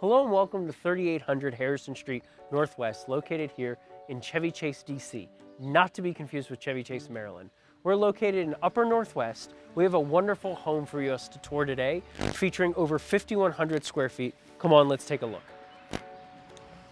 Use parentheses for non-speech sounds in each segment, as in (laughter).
Hello and welcome to 3800 Harrison Street Northwest, located here in Chevy Chase, DC, not to be confused with Chevy Chase, Maryland. We're located in Upper Northwest. We have a wonderful home for you to tour today, featuring over 5,100 square feet. Come on, let's take a look.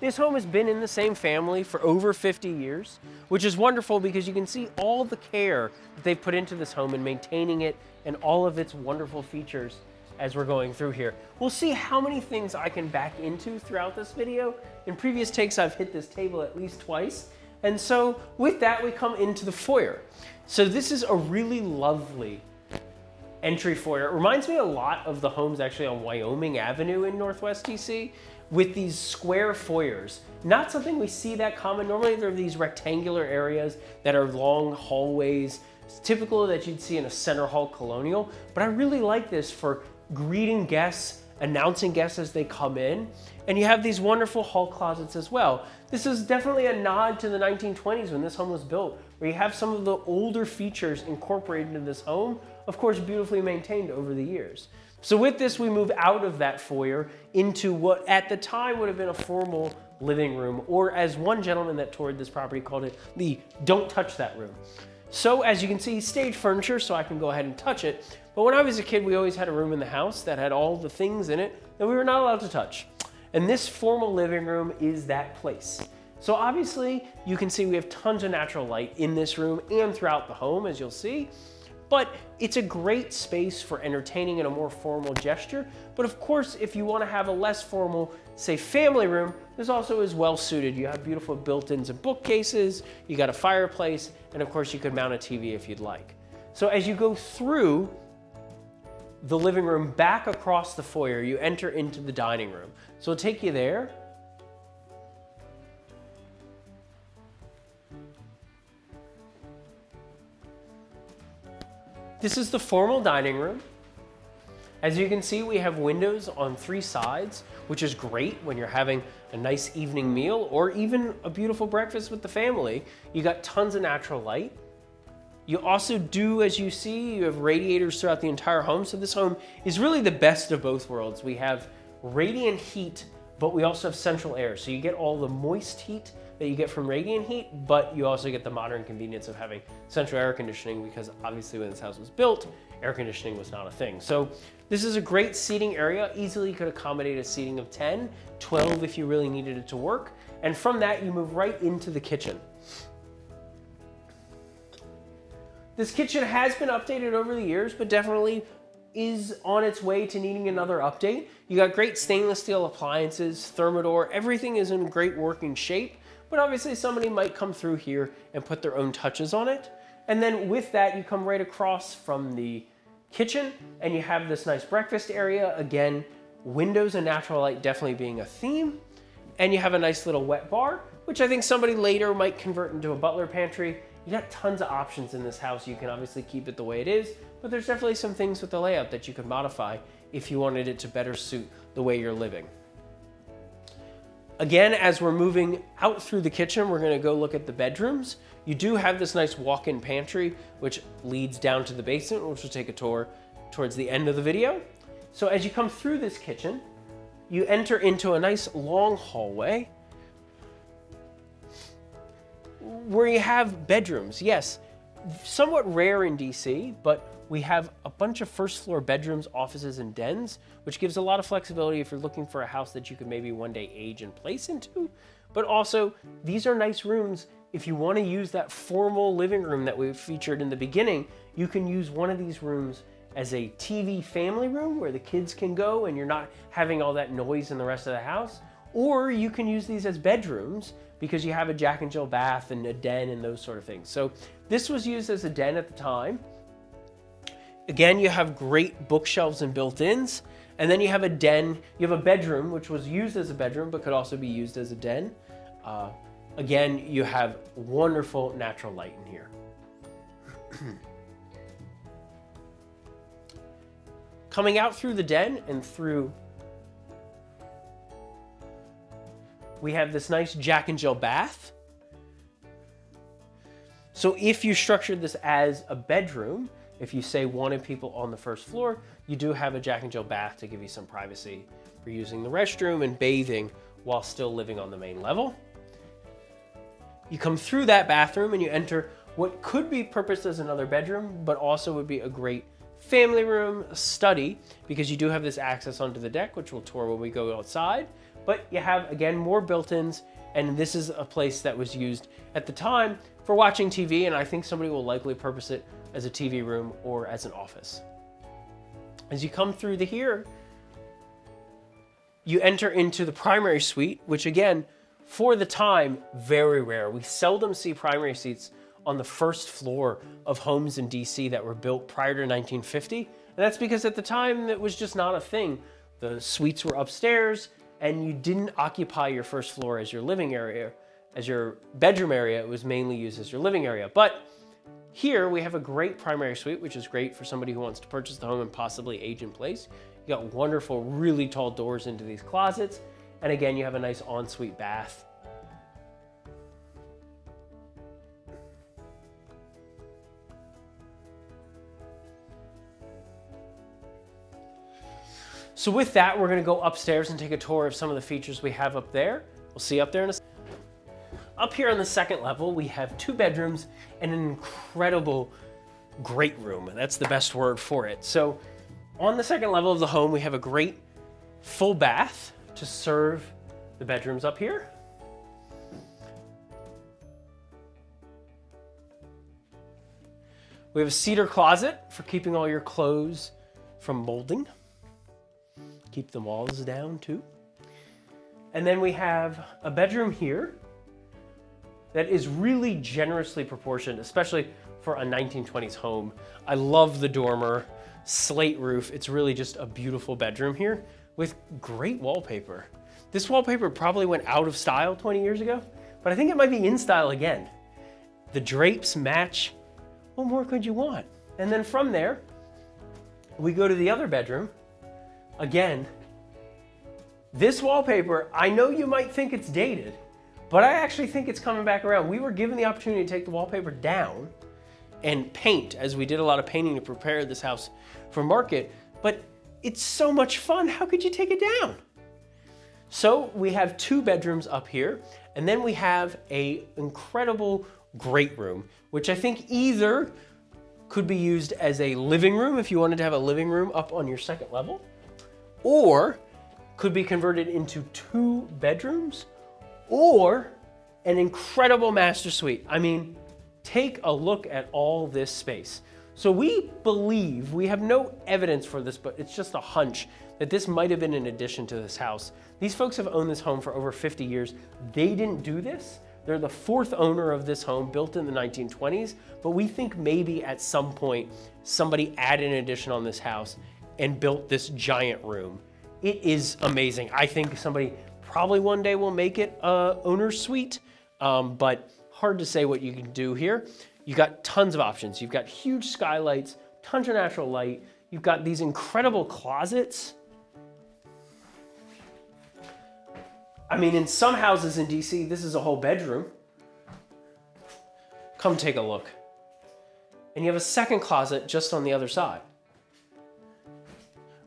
This home has been in the same family for over 50 years, which is wonderful because you can see all the care that they've put into this home and maintaining it and all of its wonderful features as we're going through here. We'll see how many things I can back into throughout this video. In previous takes, I've hit this table at least twice. And so with that, we come into the foyer. So this is a really lovely entry foyer. It reminds me a lot of the homes actually on Wyoming Avenue in Northwest DC with these square foyers. Not something we see that common. Normally there are these rectangular areas that are long hallways. Typical that you'd see in a center hall colonial, but I really like this for greeting guests, announcing guests as they come in. And you have these wonderful hall closets as well. This is definitely a nod to the 1920s when this home was built, where you have some of the older features incorporated into this home, of course, beautifully maintained over the years. So with this, we move out of that foyer into what at the time would have been a formal living room, or as one gentleman that toured this property called it, the don't touch that room. So as you can see, stage furniture, so I can go ahead and touch it. But when I was a kid, we always had a room in the house that had all the things in it that we were not allowed to touch. And this formal living room is that place. So obviously, you can see we have tons of natural light in this room and throughout the home, as you'll see but it's a great space for entertaining in a more formal gesture. But of course, if you wanna have a less formal, say family room, this also is well suited. You have beautiful built-ins and bookcases, you got a fireplace, and of course you could mount a TV if you'd like. So as you go through the living room back across the foyer, you enter into the dining room. So it'll take you there. This is the formal dining room. As you can see, we have windows on three sides, which is great when you're having a nice evening meal or even a beautiful breakfast with the family. You got tons of natural light. You also do, as you see, you have radiators throughout the entire home. So this home is really the best of both worlds. We have radiant heat, but we also have central air. So you get all the moist heat that you get from radiant heat, but you also get the modern convenience of having central air conditioning because obviously when this house was built, air conditioning was not a thing. So this is a great seating area, easily could accommodate a seating of 10, 12 if you really needed it to work. And from that, you move right into the kitchen. This kitchen has been updated over the years, but definitely is on its way to needing another update. You got great stainless steel appliances, Thermador, everything is in great working shape but obviously somebody might come through here and put their own touches on it. And then with that, you come right across from the kitchen and you have this nice breakfast area. Again, windows and natural light definitely being a theme. And you have a nice little wet bar, which I think somebody later might convert into a butler pantry. You got tons of options in this house. You can obviously keep it the way it is, but there's definitely some things with the layout that you could modify if you wanted it to better suit the way you're living. Again, as we're moving out through the kitchen, we're gonna go look at the bedrooms. You do have this nice walk-in pantry, which leads down to the basement, which we'll take a tour towards the end of the video. So as you come through this kitchen, you enter into a nice long hallway where you have bedrooms. Yes, somewhat rare in DC, but we have a bunch of first floor bedrooms, offices, and dens, which gives a lot of flexibility if you're looking for a house that you could maybe one day age and place into. But also, these are nice rooms. If you want to use that formal living room that we featured in the beginning, you can use one of these rooms as a TV family room where the kids can go and you're not having all that noise in the rest of the house. Or you can use these as bedrooms because you have a Jack and Jill bath and a den and those sort of things. So this was used as a den at the time. Again, you have great bookshelves and built-ins. And then you have a den, you have a bedroom, which was used as a bedroom, but could also be used as a den. Uh, again, you have wonderful natural light in here. (clears throat) Coming out through the den and through, we have this nice Jack and Jill bath. So if you structured this as a bedroom, if you say wanted people on the first floor, you do have a Jack and Jill bath to give you some privacy for using the restroom and bathing while still living on the main level. You come through that bathroom and you enter what could be purposed as another bedroom, but also would be a great family room, study, because you do have this access onto the deck, which we'll tour when we go outside. But you have, again, more built-ins, and this is a place that was used at the time for watching TV, and I think somebody will likely purpose it as a TV room or as an office. As you come through the here, you enter into the primary suite, which again, for the time, very rare. We seldom see primary suites on the first floor of homes in DC that were built prior to 1950. And that's because at the time, it was just not a thing. The suites were upstairs, and you didn't occupy your first floor as your living area, as your bedroom area. It was mainly used as your living area. But here we have a great primary suite, which is great for somebody who wants to purchase the home and possibly age in place. You got wonderful, really tall doors into these closets. And again, you have a nice ensuite bath. So with that, we're gonna go upstairs and take a tour of some of the features we have up there. We'll see you up there in a second. Up here on the second level, we have two bedrooms and an incredible great room. That's the best word for it. So on the second level of the home, we have a great full bath to serve the bedrooms up here. We have a cedar closet for keeping all your clothes from molding. Keep the walls down too. And then we have a bedroom here that is really generously proportioned, especially for a 1920s home. I love the dormer, slate roof. It's really just a beautiful bedroom here with great wallpaper. This wallpaper probably went out of style 20 years ago, but I think it might be in style again. The drapes match. What more could you want? And then from there, we go to the other bedroom. Again, this wallpaper, I know you might think it's dated, but I actually think it's coming back around. We were given the opportunity to take the wallpaper down and paint, as we did a lot of painting to prepare this house for market, but it's so much fun. How could you take it down? So we have two bedrooms up here, and then we have a incredible great room, which I think either could be used as a living room if you wanted to have a living room up on your second level, or could be converted into two bedrooms or an incredible master suite. I mean, take a look at all this space. So we believe, we have no evidence for this, but it's just a hunch that this might have been an addition to this house. These folks have owned this home for over 50 years. They didn't do this. They're the fourth owner of this home built in the 1920s, but we think maybe at some point somebody added an addition on this house and built this giant room. It is amazing. I think somebody probably one day will make it a owner's suite, um, but hard to say what you can do here. You've got tons of options. You've got huge skylights, tons of natural light. You've got these incredible closets. I mean, in some houses in DC, this is a whole bedroom. Come take a look. And you have a second closet just on the other side.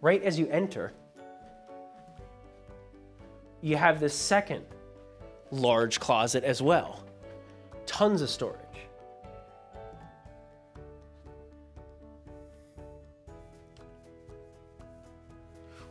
Right as you enter, you have this second large closet as well. Tons of storage.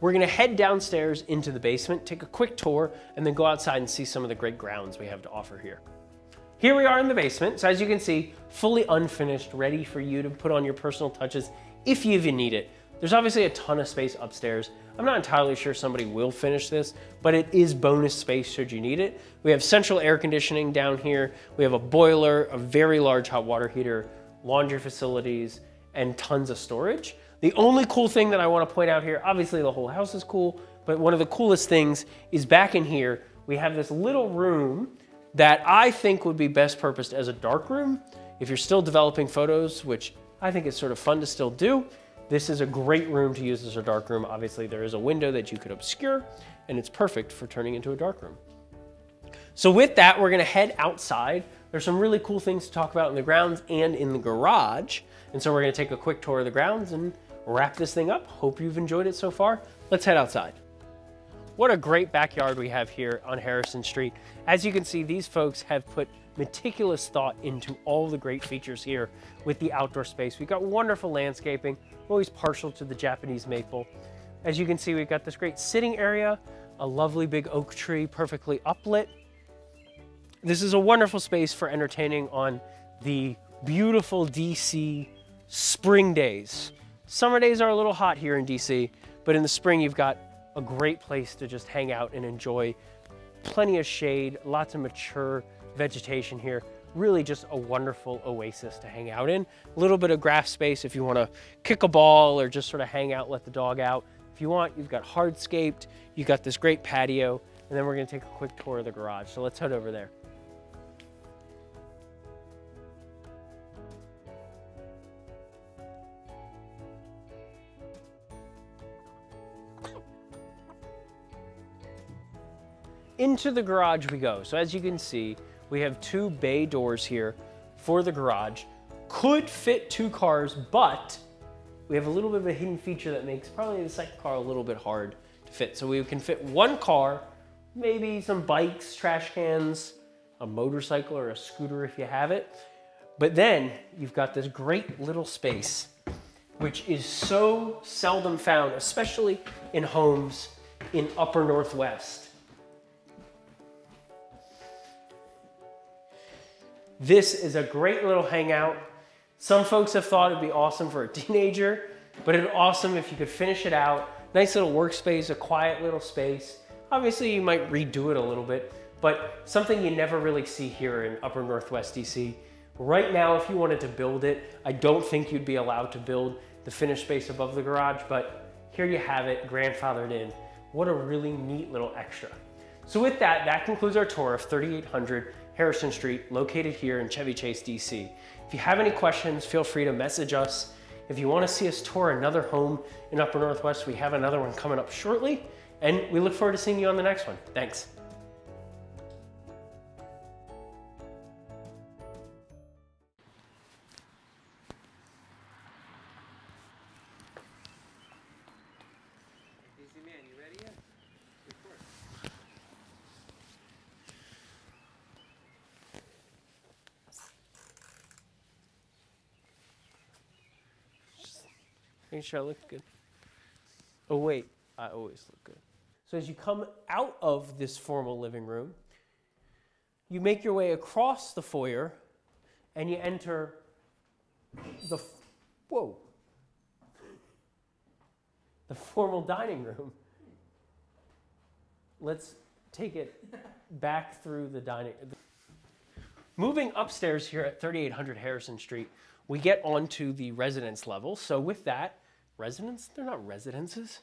We're gonna head downstairs into the basement, take a quick tour, and then go outside and see some of the great grounds we have to offer here. Here we are in the basement. So as you can see, fully unfinished, ready for you to put on your personal touches if you even need it. There's obviously a ton of space upstairs. I'm not entirely sure somebody will finish this, but it is bonus space should you need it. We have central air conditioning down here. We have a boiler, a very large hot water heater, laundry facilities, and tons of storage. The only cool thing that I wanna point out here, obviously the whole house is cool, but one of the coolest things is back in here, we have this little room that I think would be best purposed as a dark room. If you're still developing photos, which I think is sort of fun to still do, this is a great room to use as a dark room. Obviously, there is a window that you could obscure, and it's perfect for turning into a dark room. So with that, we're gonna head outside. There's some really cool things to talk about in the grounds and in the garage. And so we're gonna take a quick tour of the grounds and wrap this thing up. Hope you've enjoyed it so far. Let's head outside. What a great backyard we have here on Harrison Street. As you can see, these folks have put meticulous thought into all the great features here with the outdoor space. We've got wonderful landscaping, always partial to the Japanese maple. As you can see, we've got this great sitting area, a lovely big oak tree, perfectly uplit. This is a wonderful space for entertaining on the beautiful DC spring days. Summer days are a little hot here in DC, but in the spring you've got a great place to just hang out and enjoy plenty of shade, lots of mature vegetation here. Really just a wonderful oasis to hang out in. A little bit of grass space if you want to kick a ball or just sort of hang out, let the dog out. If you want, you've got hardscaped, you've got this great patio, and then we're going to take a quick tour of the garage. So let's head over there. into the garage we go. So as you can see, we have two bay doors here for the garage. Could fit two cars, but we have a little bit of a hidden feature that makes probably the second car a little bit hard to fit. So we can fit one car, maybe some bikes, trash cans, a motorcycle or a scooter if you have it. But then you've got this great little space, which is so seldom found, especially in homes in upper Northwest. This is a great little hangout. Some folks have thought it'd be awesome for a teenager, but it'd be awesome if you could finish it out. Nice little workspace, a quiet little space. Obviously you might redo it a little bit, but something you never really see here in upper Northwest DC. Right now, if you wanted to build it, I don't think you'd be allowed to build the finished space above the garage, but here you have it, grandfathered in. What a really neat little extra. So with that, that concludes our tour of 3800 Harrison Street, located here in Chevy Chase, DC. If you have any questions, feel free to message us. If you wanna see us tour another home in Upper Northwest, we have another one coming up shortly, and we look forward to seeing you on the next one. Thanks. Making sure I look good. Oh, wait, I always look good. So, as you come out of this formal living room, you make your way across the foyer and you enter the, whoa, the formal dining room. Let's take it back through the dining. Moving upstairs here at 3800 Harrison Street, we get onto the residence level. So with that, residents, they're not residences.